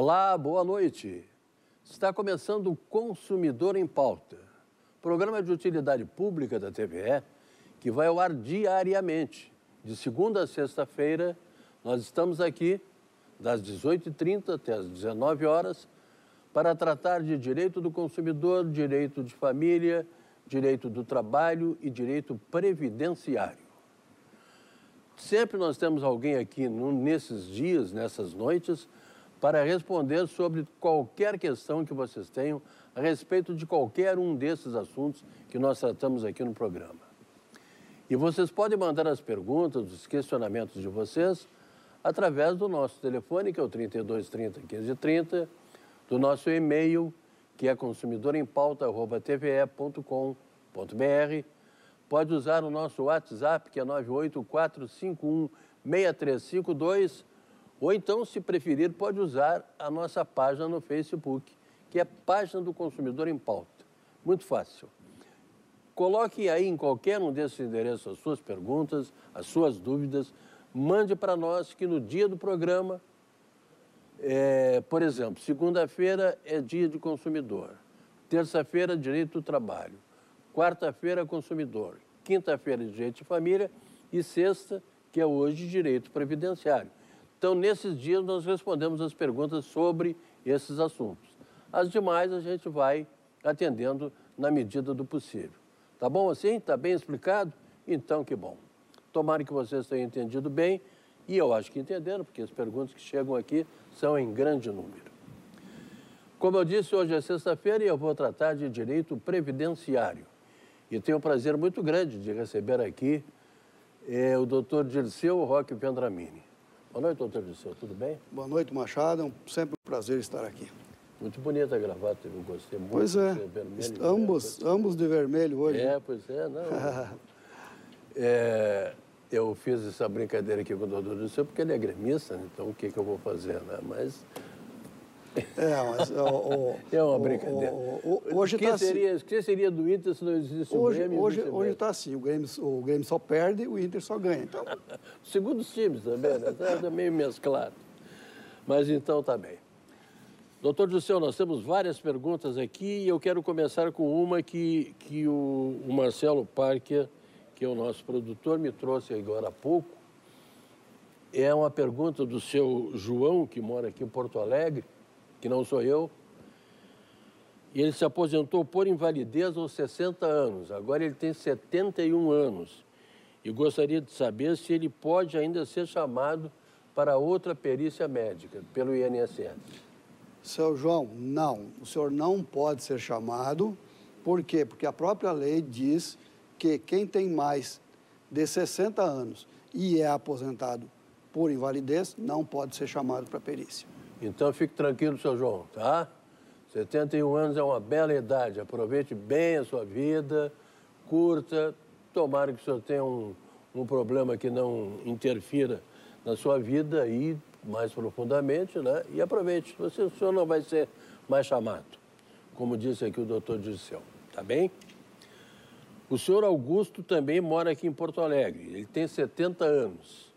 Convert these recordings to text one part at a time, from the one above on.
Olá, boa noite. Está começando o Consumidor em Pauta, programa de utilidade pública da TVE que vai ao ar diariamente. De segunda a sexta-feira, nós estamos aqui das 18h30 até as 19 horas para tratar de direito do consumidor, direito de família, direito do trabalho e direito previdenciário. Sempre nós temos alguém aqui nesses dias, nessas noites, para responder sobre qualquer questão que vocês tenham a respeito de qualquer um desses assuntos que nós tratamos aqui no programa. E vocês podem mandar as perguntas, os questionamentos de vocês através do nosso telefone, que é o 3230 1530, do nosso e-mail, que é consumidorempauta.tve.com.br. Pode usar o nosso WhatsApp, que é 984516352 ou então, se preferir, pode usar a nossa página no Facebook, que é Página do Consumidor em Pauta. Muito fácil. Coloque aí em qualquer um desses endereços as suas perguntas, as suas dúvidas, mande para nós que no dia do programa, é, por exemplo, segunda-feira é dia de consumidor, terça-feira direito do trabalho, quarta-feira consumidor, quinta-feira direito de família e sexta, que é hoje direito previdenciário. Então, nesses dias, nós respondemos as perguntas sobre esses assuntos. As demais, a gente vai atendendo na medida do possível. Tá bom assim? Tá bem explicado? Então, que bom. Tomara que vocês tenham entendido bem, e eu acho que entenderam, porque as perguntas que chegam aqui são em grande número. Como eu disse, hoje é sexta-feira e eu vou tratar de direito previdenciário. E tenho o prazer muito grande de receber aqui é, o doutor Dirceu Roque Vendramini. Boa noite, doutor Dirceu, tudo bem? Boa noite, Machado. É um, sempre um prazer estar aqui. Muito bonita a gravata, eu gostei muito. Pois é, vermelho, ambos, né? ambos de vermelho hoje. É, pois é, não. é, eu fiz essa brincadeira aqui com o doutor Dirceu porque ele é gremista, né? então o que, que eu vou fazer, né? Mas é, mas o, o, é uma brincadeira. O, hoje o que, tá seria, assim, que seria do Inter se não existisse hoje, o Grêmio? Hoje hoje está assim, o Grêmio, o Grêmio só perde, o Inter só ganha. Então... Segundo os times também, né? Está meio mesclado. Mas então tá bem. Doutor Jusceu, nós temos várias perguntas aqui e eu quero começar com uma que, que o, o Marcelo Parker, que é o nosso produtor, me trouxe agora há pouco. É uma pergunta do seu João, que mora aqui em Porto Alegre que não sou eu. E ele se aposentou por invalidez aos 60 anos. Agora ele tem 71 anos. E gostaria de saber se ele pode ainda ser chamado para outra perícia médica pelo INSS. Seu João, não. O senhor não pode ser chamado. Por quê? Porque a própria lei diz que quem tem mais de 60 anos e é aposentado por invalidez não pode ser chamado para perícia. Então fique tranquilo, seu João, tá? 71 anos é uma bela idade. Aproveite bem a sua vida, curta. Tomara que o senhor tenha um, um problema que não interfira na sua vida e mais profundamente, né? E aproveite. Você, o senhor não vai ser mais chamado, como disse aqui o doutor Dirceu, tá bem? O senhor Augusto também mora aqui em Porto Alegre. Ele tem 70 anos.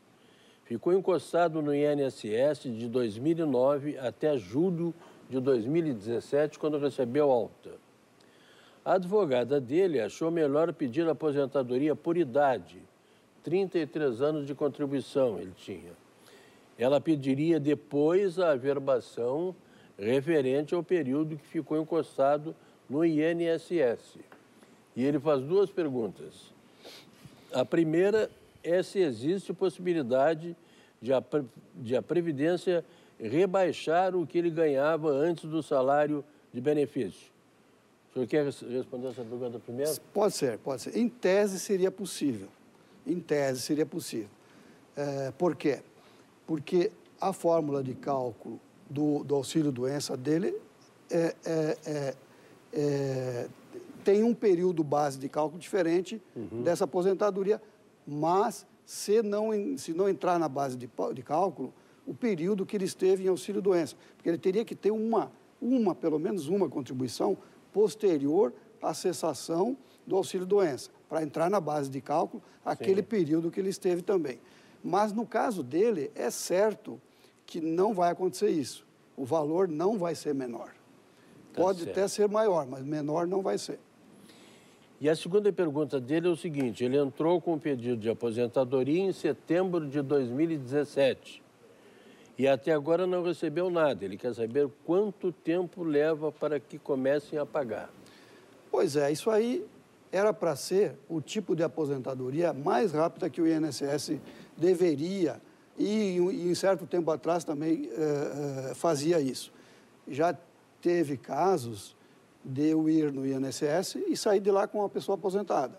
Ficou encostado no INSS de 2009 até julho de 2017, quando recebeu alta. A advogada dele achou melhor pedir aposentadoria por idade, 33 anos de contribuição ele tinha. Ela pediria depois a averbação referente ao período que ficou encostado no INSS. E ele faz duas perguntas. A primeira é se existe possibilidade de a, de a Previdência rebaixar o que ele ganhava antes do salário de benefício. O senhor quer responder essa pergunta primeiro? Pode ser, pode ser. Em tese seria possível. Em tese seria possível. É, por quê? Porque a fórmula de cálculo do, do auxílio-doença dele é, é, é, é, tem um período base de cálculo diferente uhum. dessa aposentadoria mas se não, se não entrar na base de, de cálculo, o período que ele esteve em auxílio-doença, porque ele teria que ter uma, uma, pelo menos uma contribuição posterior à cessação do auxílio-doença, para entrar na base de cálculo aquele Sim. período que ele esteve também. Mas no caso dele, é certo que não vai acontecer isso. O valor não vai ser menor. Tá Pode certo. até ser maior, mas menor não vai ser. E a segunda pergunta dele é o seguinte: ele entrou com um pedido de aposentadoria em setembro de 2017 e até agora não recebeu nada. Ele quer saber quanto tempo leva para que comecem a pagar. Pois é, isso aí era para ser o tipo de aposentadoria mais rápida que o INSS deveria e, em certo tempo atrás também eh, eh, fazia isso. Já teve casos de eu ir no INSS e sair de lá com uma pessoa aposentada.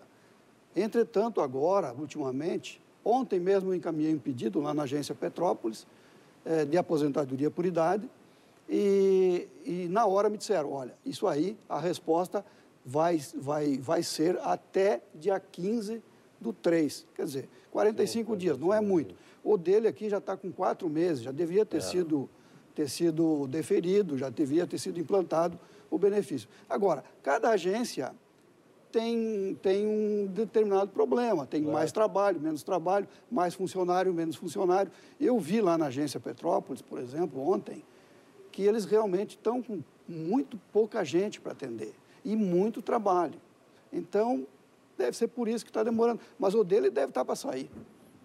Entretanto, agora, ultimamente, ontem mesmo encaminhei um pedido lá na agência Petrópolis eh, de aposentadoria por idade e, e na hora me disseram, olha, isso aí, a resposta vai, vai, vai ser até dia 15 do 3. Quer dizer, 45 dias, não é muito. O dele aqui já está com quatro meses, já devia ter, sido, ter sido deferido, já devia ter sido implantado o benefício. Agora, cada agência tem, tem um determinado problema, tem mais trabalho, menos trabalho, mais funcionário, menos funcionário. Eu vi lá na agência Petrópolis, por exemplo, ontem, que eles realmente estão com muito pouca gente para atender e muito trabalho. Então, deve ser por isso que está demorando. Mas o dele deve estar para sair.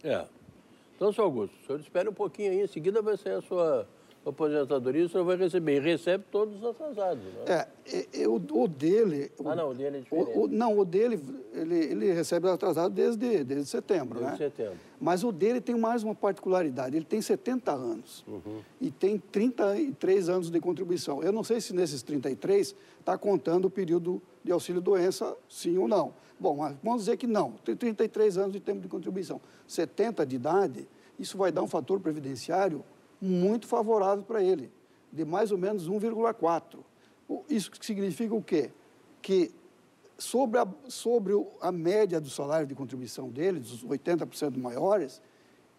É. Então, senhor Augusto, o senhor espere um pouquinho aí, em seguida vai ser a sua aposentadoria o senhor vai receber. E recebe todos atrasados, né? É, e- e o, o dele... Ah, não, o dele é diferente. O, o- não, o dele, ele, ele recebe atrasado desde, desde setembro, Desde né? setembro. Mas o dele tem mais uma particularidade. Ele tem 70 anos Uhum. e tem 33 anos de contribuição. Eu não sei se nesses 33 está contando o período de auxílio-doença, sim ou não. Bom, mas vamos dizer que não. Tem 33 anos de tempo de contribuição. 70 de idade, isso vai dar um fator previdenciário muito favorável para ele, de mais ou menos 1,4. O- Isso significa o quê? Que sobre a, sobre a média do salário de contribuição dele, dos 80% maiores,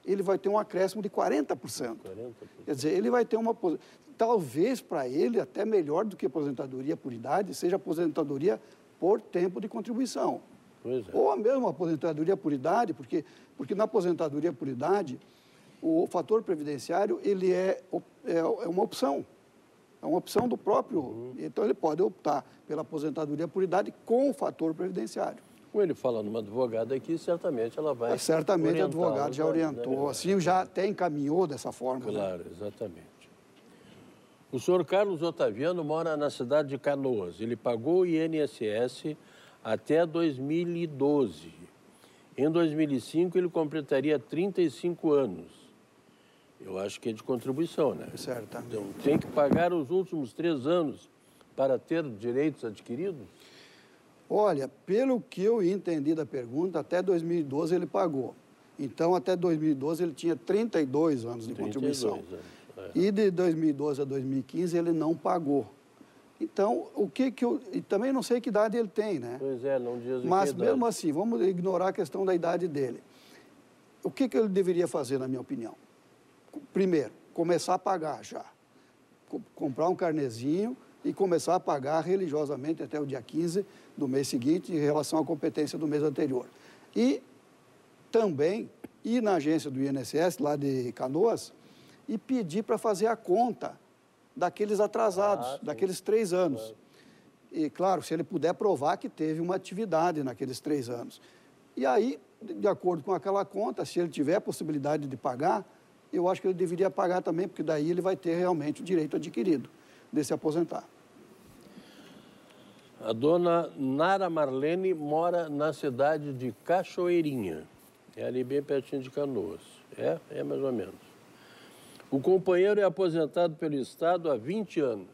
ele vai ter um acréscimo de 40%. 40%. Quer dizer, ele vai ter uma. Talvez para ele, até melhor do que aposentadoria por idade, seja aposentadoria por tempo de contribuição. É. Ou a mesma aposentadoria por idade, porque, porque na aposentadoria por idade, o fator previdenciário ele é, é, é uma opção. É uma opção do próprio. Então, ele pode optar pela aposentadoria por idade com o fator previdenciário. Como ele fala numa advogada aqui, certamente ela vai. Mas certamente o orientá-lo advogado já da- orientou, assim, já até encaminhou dessa forma. né? Claro, exatamente. O senhor Carlos Otaviano mora na cidade de Canoas. Ele pagou o INSS até 2012. Em 2005, ele completaria 35 anos. Eu acho que é de contribuição, né? Certamente. Então, tem que pagar os últimos três anos para ter direitos adquiridos? Olha, pelo que eu entendi da pergunta, até 2012 ele pagou. Então, até 2012 ele tinha 32 anos de 32 contribuição. anos, é. E de 2012 a 2015 ele não pagou. Então, o que que eu... E também não sei que idade ele tem, né? Pois é, não diz Mas mesmo assim, vamos ignorar a questão da idade dele. O que, que ele deveria fazer, na minha opinião? Primeiro, começar a pagar já. Co- comprar um carnezinho e começar a pagar religiosamente até o dia 15 do mês seguinte em relação à competência do mês anterior. E também ir na agência do INSS, lá de Canoas, e pedir para fazer a conta daqueles atrasados, Ah, daqueles três anos. E, claro, se ele puder provar que teve uma atividade naqueles três anos. E aí, de de acordo com aquela conta, se ele tiver a possibilidade de pagar, eu acho que ele deveria pagar também, porque daí ele vai ter realmente o direito adquirido de se aposentar. A dona Nara Marlene mora na cidade de Cachoeirinha. É ali bem pertinho de Canoas. É, é mais ou menos. O companheiro é aposentado pelo Estado há 20 anos.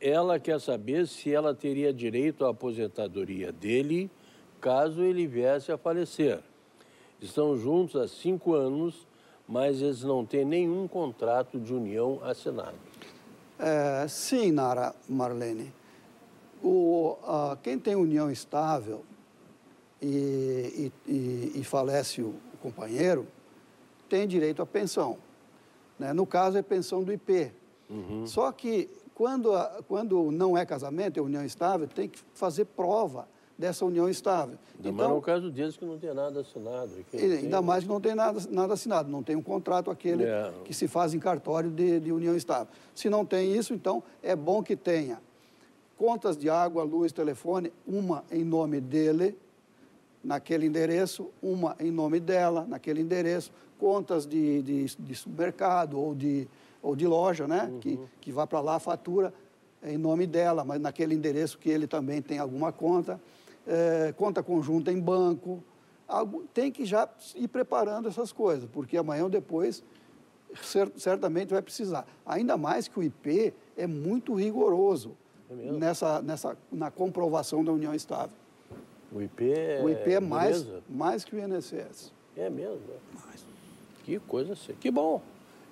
Ela quer saber se ela teria direito à aposentadoria dele caso ele viesse a falecer. Estão juntos há cinco anos, mas eles não têm nenhum contrato de união assinado. É, sim, Nara Marlene. O, a- quem tem união estável e, e- e- falece o, o companheiro tem direito à pensão. né? No caso, é pensão do IP. Só que quando, quando não é casamento, é união estável, tem que fazer prova dessa união estável. Ainda então, mais no caso deles que não tem nada assinado. ainda tem... mais que não tem nada, nada assinado, não tem um contrato aquele é. que se faz em cartório de, de união estável. Se não tem isso, então é bom que tenha contas de água, luz, telefone, uma em nome dele, naquele endereço, uma em nome dela, naquele endereço, contas de, de, de supermercado ou de, ou de loja, né? Uhum. Que, que vá para lá a fatura em nome dela, mas naquele endereço que ele também tem alguma conta, é, conta conjunta em banco. Algo, tem que já ir preparando essas coisas, porque amanhã ou depois certamente vai precisar. Ainda mais que o IP é muito rigoroso é nessa, nessa, na comprovação da união estável. O IP é, o IP é mais, mais que o INSS. É mesmo? Mais. Que coisa. Que bom.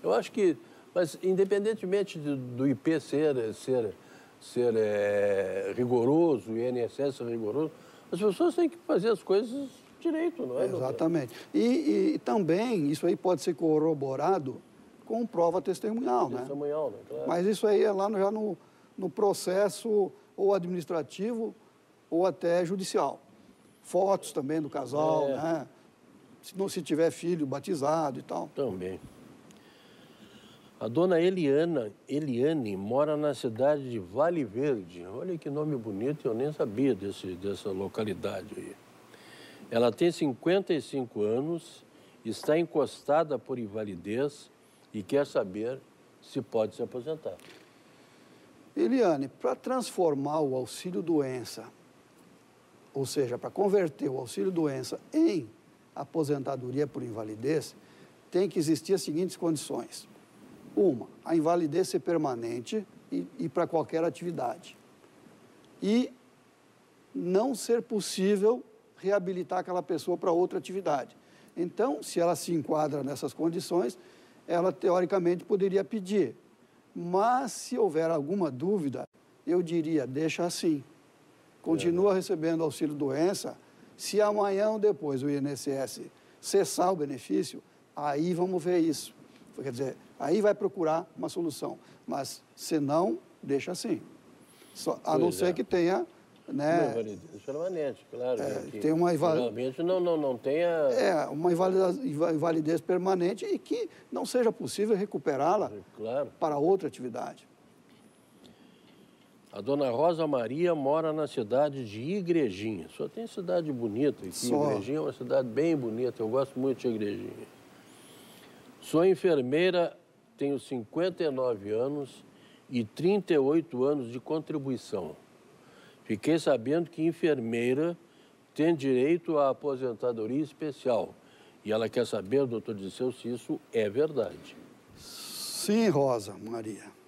Eu acho que, mas independentemente do, do IP ser, ser, ser é, rigoroso, o INSS ser rigoroso, as pessoas têm que fazer as coisas direito, não é? Exatamente. E, e, também isso aí pode ser corroborado com prova testemunhal, né? Testemunhal, né? Claro. Mas isso aí é lá no, já no, no processo ou administrativo ou até judicial fotos também do casal, é. né? Se não se tiver filho batizado e tal. Também. A dona Eliana, Eliane mora na cidade de Vale Verde. Olha que nome bonito, eu nem sabia desse, dessa localidade aí. Ela tem 55 anos, está encostada por invalidez e quer saber se pode se aposentar. Eliane, para transformar o auxílio doença ou seja, para converter o auxílio-doença em aposentadoria por invalidez, tem que existir as seguintes condições. Uma, a invalidez ser permanente e, e para qualquer atividade. E não ser possível reabilitar aquela pessoa para outra atividade. Então, se ela se enquadra nessas condições, ela teoricamente poderia pedir. Mas se houver alguma dúvida, eu diria, deixa assim continua recebendo auxílio doença, se amanhã ou depois o INSS cessar o benefício, aí vamos ver isso. Quer dizer, aí vai procurar uma solução. Mas, se não, deixa assim. Só, a pois não ser é. que tenha né? Permanente, claro. É, tem uma invalidez. não, não, não tenha. É, uma invalidez, invalidez permanente e que não seja possível recuperá-la claro. para outra atividade. A dona Rosa Maria mora na cidade de Igrejinha. Só tem cidade bonita aqui. Só. Igrejinha é uma cidade bem bonita. Eu gosto muito de Igrejinha. Sou enfermeira, tenho 59 anos e 38 anos de contribuição. Fiquei sabendo que enfermeira tem direito à aposentadoria especial. E ela quer saber, doutor Disseu, se isso é verdade. Sim, Rosa Maria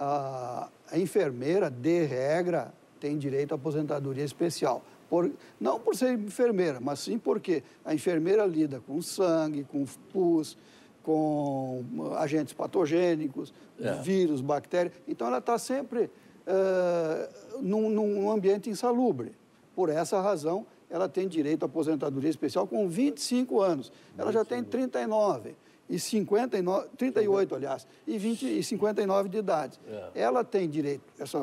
a, a enfermeira, de regra, tem direito à aposentadoria especial. Por, não por ser enfermeira, mas sim porque a enfermeira lida com sangue, com pus, com agentes patogênicos, é. vírus, bactérias. Então, ela está sempre uh, num, num ambiente insalubre. Por essa razão, ela tem direito à aposentadoria especial com 25 anos. Ela já tem 39 e 59, 38, aliás, e, 20, e 59 de idade. É. Ela tem direito, essa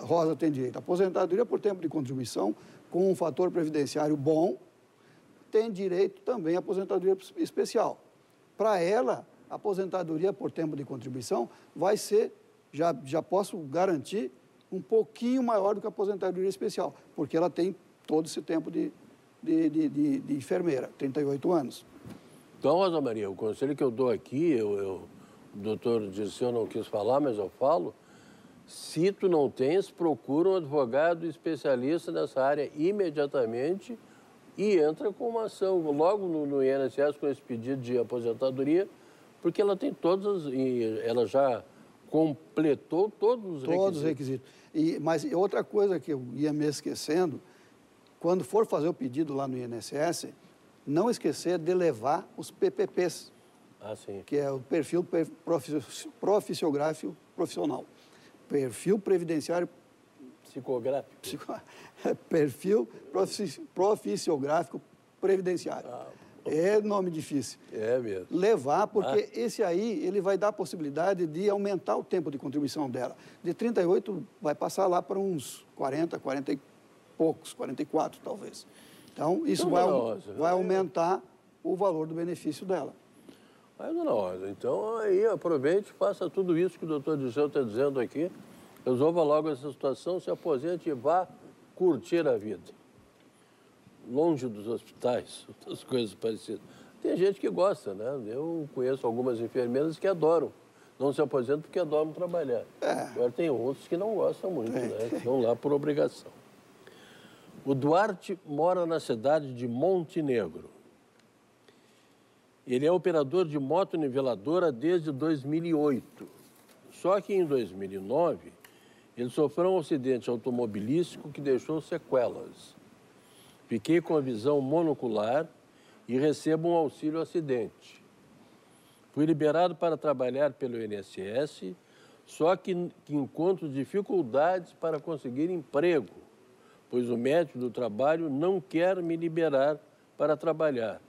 Rosa tem direito à aposentadoria por tempo de contribuição, com um fator previdenciário bom, tem direito também à aposentadoria especial. Para ela, a aposentadoria por tempo de contribuição vai ser, já, já posso garantir, um pouquinho maior do que a aposentadoria especial, porque ela tem todo esse tempo de, de, de, de, de enfermeira, 38 anos. Então, Rosa Maria, o conselho que eu dou aqui, eu, eu, o doutor disse eu não quis falar, mas eu falo, se tu não tens, procura um advogado especialista nessa área imediatamente e entra com uma ação logo no, no INSS com esse pedido de aposentadoria, porque ela tem todas, ela já completou todos os requisitos. Todos os requisitos. E, mas outra coisa que eu ia me esquecendo, quando for fazer o pedido lá no INSS, não esquecer de levar os PPPs, ah, que é o perfil profissiográfico profissional. Perfil previdenciário psicográfico. Psico, perfil profissiográfico previdenciário. Ah, é nome difícil. É mesmo. Levar, porque ah. esse aí ele vai dar a possibilidade de aumentar o tempo de contribuição dela. De 38 vai passar lá para uns 40, 40 poucos, 44 talvez. Então, isso vai, vai aumentar o valor do benefício dela. Aí, dona Rosa, então aí aproveite e faça tudo isso que o doutor Disseu está dizendo aqui. Resolva logo essa situação, se aposente e vá curtir a vida. Longe dos hospitais, outras coisas parecidas. Tem gente que gosta, né? Eu conheço algumas enfermeiras que adoram. Não se aposentam porque adoram trabalhar. É. Agora tem outros que não gostam muito, é. né? Estão lá por obrigação. O Duarte mora na cidade de Montenegro. Ele é operador de moto niveladora desde 2008. Só que em 2009, ele sofreu um acidente automobilístico que deixou sequelas. Fiquei com a visão monocular e recebo um auxílio acidente. Fui liberado para trabalhar pelo INSS, só que, que encontro dificuldades para conseguir emprego, pois o médico do trabalho não quer me liberar para trabalhar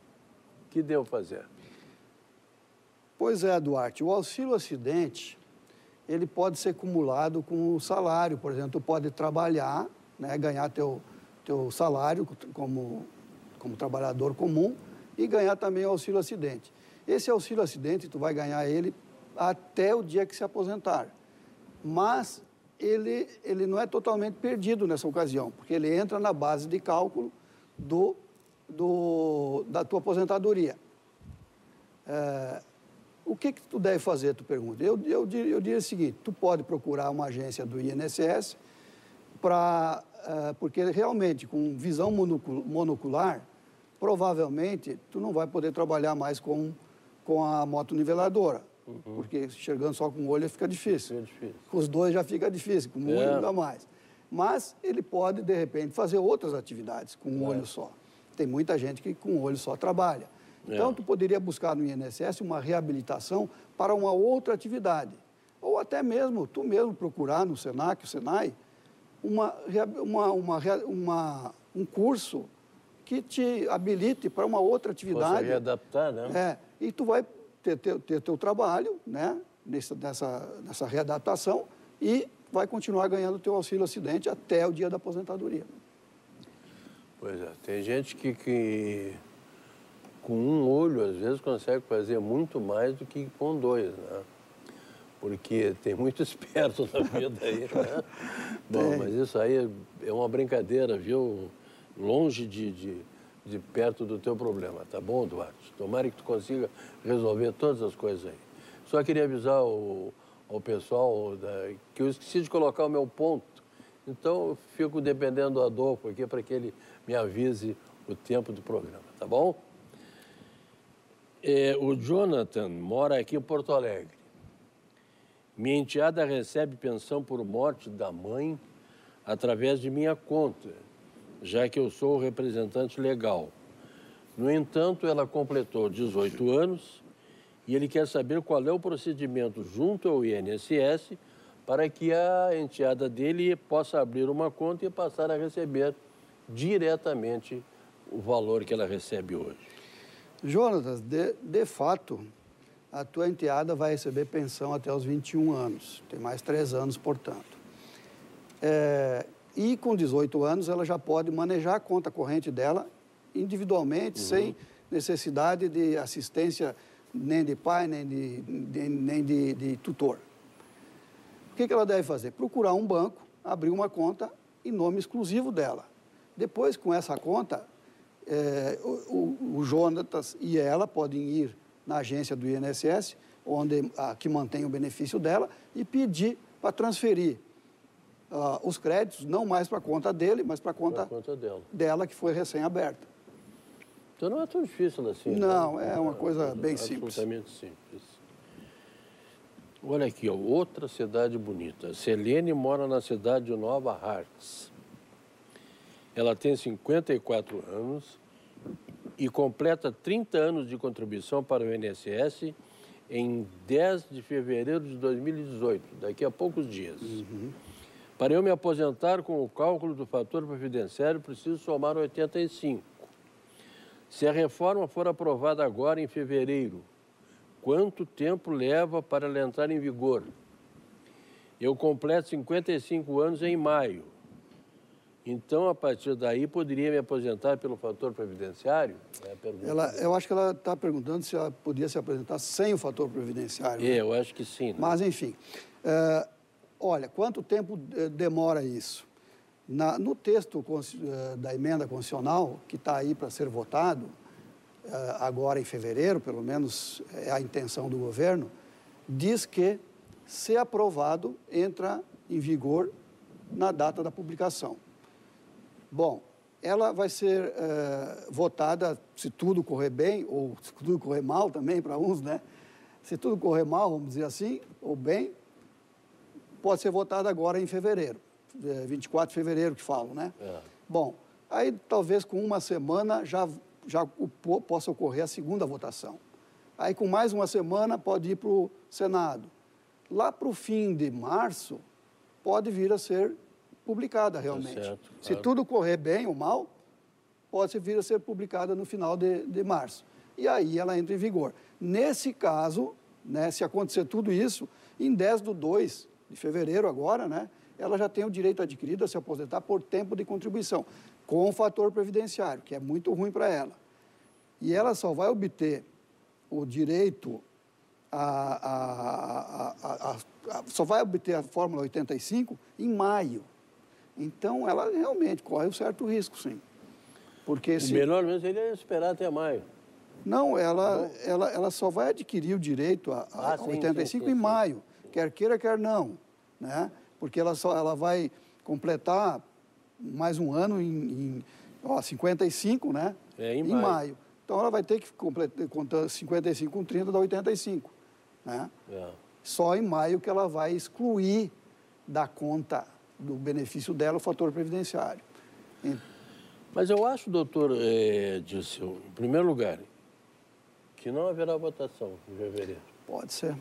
que devo fazer? Pois é, Duarte, o auxílio acidente, ele pode ser acumulado com o salário, por exemplo, tu pode trabalhar, né, ganhar teu, teu salário como, como trabalhador comum e ganhar também o auxílio acidente. Esse auxílio acidente, tu vai ganhar ele até o dia que se aposentar. Mas ele, ele não é totalmente perdido nessa ocasião, porque ele entra na base de cálculo do do, da tua aposentadoria. É, o que, que tu deve fazer, tu pergunta? Eu, eu, eu diria o seguinte, tu pode procurar uma agência do INSS, pra, é, porque realmente, com visão monocular, provavelmente tu não vai poder trabalhar mais com, com a moto niveladora. Uhum. Porque enxergando só com o olho fica difícil. É difícil. Com os dois já fica difícil, com o é. olho ainda mais. Mas ele pode, de repente, fazer outras atividades com um é. olho só. Tem muita gente que com um olho só trabalha. Então, é. tu poderia buscar no INSS uma reabilitação para uma outra atividade. Ou até mesmo, tu mesmo procurar no SENAC, o SENAI, uma, uma, uma, uma um curso que te habilite para uma outra atividade. Possa readaptar, né? É, e tu vai ter, ter, ter teu trabalho, né, nessa, nessa, nessa readaptação e vai continuar ganhando teu auxílio acidente até o dia da aposentadoria. Pois é, tem gente que, que com um olho, às vezes, consegue fazer muito mais do que com dois, né? Porque tem muito esperto na vida aí, né? Bom, mas isso aí é uma brincadeira, viu? Longe de, de, de perto do teu problema, tá bom, Duarte? Tomara que tu consiga resolver todas as coisas aí. Só queria avisar o, ao pessoal da, que eu esqueci de colocar o meu ponto. Então, eu fico dependendo do Adolfo aqui para que ele me avise o tempo do programa, tá bom? É, o Jonathan mora aqui em Porto Alegre. Minha enteada recebe pensão por morte da mãe através de minha conta, já que eu sou o representante legal. No entanto, ela completou 18 anos e ele quer saber qual é o procedimento junto ao INSS para que a enteada dele possa abrir uma conta e passar a receber diretamente o valor que ela recebe hoje. Jonatas, de, de fato, a tua enteada vai receber pensão até os 21 anos, tem mais três anos, portanto. É, e com 18 anos, ela já pode manejar a conta corrente dela individualmente, uhum. sem necessidade de assistência nem de pai, nem de, de nem de, de tutor. O que, que ela deve fazer? Procurar um banco, abrir uma conta em nome exclusivo dela. Depois, com essa conta, é, o, o, Jonatas e ela podem ir na agência do INSS, onde, a, que mantém o benefício dela, e pedir para transferir uh, os créditos, não mais para a conta dele, mas para a conta, conta dela. dela, que foi recém-aberta. Então não é tão difícil assim. Né? Não, né? é uma coisa é, bem simples. Absolutamente simples. Olha aqui, ó, outra cidade bonita. Selene mora na cidade de Nova Hartz. Ela tem 54 anos e completa 30 anos de contribuição para o INSS em 10 de fevereiro de 2018, daqui a poucos dias. Uhum. Para eu me aposentar com o cálculo do fator previdenciário, preciso somar 85. Se a reforma for aprovada agora em fevereiro, quanto tempo leva para ela entrar em vigor? Eu completo 55 anos em maio Então, a partir daí, poderia me aposentar pelo fator previdenciário? É. Ela, eu acho que ela está perguntando se ela podia se apresentar sem o fator previdenciário. É, eu acho que sim. Né? Mas, enfim. é, olha, quanto tempo demora isso? Na- no texto eh, da emenda constitucional, que está aí para ser votado, agora em fevereiro, pelo menos é a intenção do governo, diz que, se aprovado, entra em vigor na data da publicação. Bom, ela vai ser eh, votada, se tudo correr bem, ou se tudo correr mal também para uns, né? Se tudo correr mal, vamos dizer assim, ou bem, pode ser votada agora em fevereiro, eh, 24 de fevereiro que falam, né? É. Bom, aí talvez com uma semana já, já possa ocorrer a segunda votação. Aí com mais uma semana pode ir para o Senado. Lá para o fim de março, pode vir a ser publicada realmente. certo, Se claro. tudo correr bem ou mal, pode vir a ser publicada no final de, de março. E aí ela entra em vigor. Nesse caso, né, se acontecer tudo isso, em 10 de 2 de fevereiro agora, né, ela já tem o direito adquirido a se aposentar por tempo de contribuição, com o fator previdenciário, que é muito ruim para ela. E ela só vai obter o direito a, a- a- a- só vai obter a Fórmula 85 em maio. Então, ela realmente corre um certo risco, sim. Porque O se... melhor mesmo seria esperar até maio. Não, ela, ela, ela só vai adquirir o direito a, a Ah, sim, 85 sim, sim, em maio, quer queira, quer não. Né? Porque ela, só, ela vai completar mais um ano em, em ó, 55, né? É, em maio. Então, ela vai ter que completar, contar 55 com 30 dá 85. Né? É. Só em maio que ela vai excluir da conta do benefício dela o fator previdenciário. E- Mas eu acho, doutor eh, Dilson, em primeiro lugar, que não haverá votação em fevereiro. Pode ser.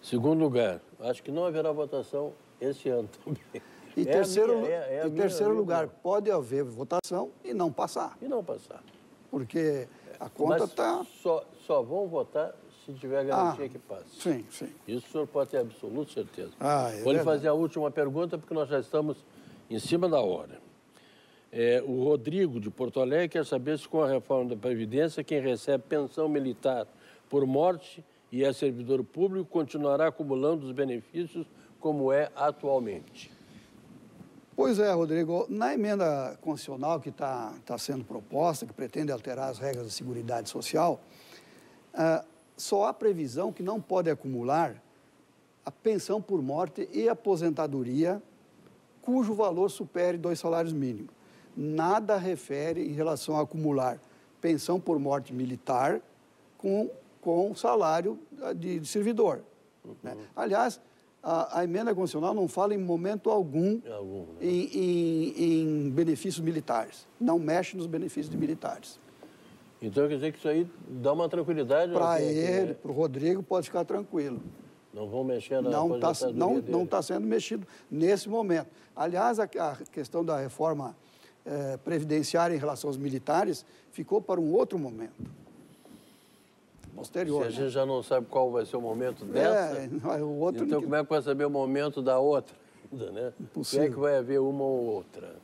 Segundo lugar, acho que não haverá votação esse ano também. E É terceiro, minha- é- é minha- terceiro lugar, opinião. pode haver votação e não passar, E não passar. porque a conta está. só, só vão votar se tiver garantia Ah, que passe. Sim, sim. Isso o senhor pode ter absoluta certeza. Ah, é Vou lhe fazer a última pergunta, porque nós já estamos em cima da hora. É, o Rodrigo, de Porto Alegre, quer saber se com a reforma da Previdência, quem recebe pensão militar por morte e é servidor público continuará acumulando os benefícios como é atualmente. Pois é, Rodrigo. Na emenda constitucional que está tá sendo proposta, que pretende alterar as regras da Seguridade Social, ah, só há previsão que não pode acumular a pensão por morte e aposentadoria cujo valor supere dois salários mínimos. Nada refere em relação a acumular pensão por morte militar com, com salário ah, de, de servidor. né? Aliás, a, a emenda constitucional não fala em momento algum Algum, né? em, em- em benefícios militares. Não mexe nos benefícios de militares. Então quer dizer que isso aí dá uma tranquilidade. Para que- ele, para o Rodrigo, pode ficar tranquilo. Não vão mexer na Não está aposentadoria não, dele. não tá sendo mexido nesse momento. Aliás, a, a questão da reforma eh, previdenciária em relação aos militares ficou para um outro momento. Posterior. Se a né? gente já não sabe qual vai ser o momento dessa, É, o outro então que- como é que vai saber o momento da outra? Né? Impossível. Se é que vai haver uma ou outra.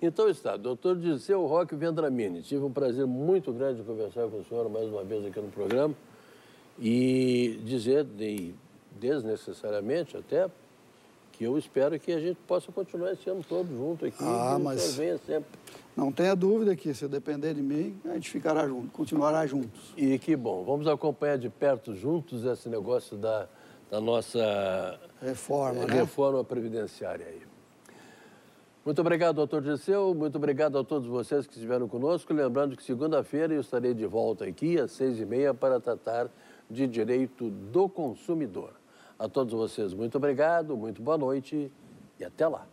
Então está, doutor Disseu Roque Vendramini, tive um prazer muito grande de conversar com o senhor mais uma vez aqui no programa e dizer, de- desnecessariamente até, que eu espero que a gente possa continuar esse ano todo junto aqui Ah, mas- sempre. Não tenha dúvida que, se depender de mim, a gente ficará junto, continuará juntos. E que bom, vamos acompanhar de perto juntos esse negócio da, da nossa Reforma, né? reforma previdenciária aí. Muito obrigado, doutor Disseu. Muito obrigado a todos vocês que estiveram conosco. Lembrando que segunda-feira eu estarei de volta aqui às seis e meia para tratar de direito do consumidor. A todos vocês, muito obrigado, muito boa noite e até lá.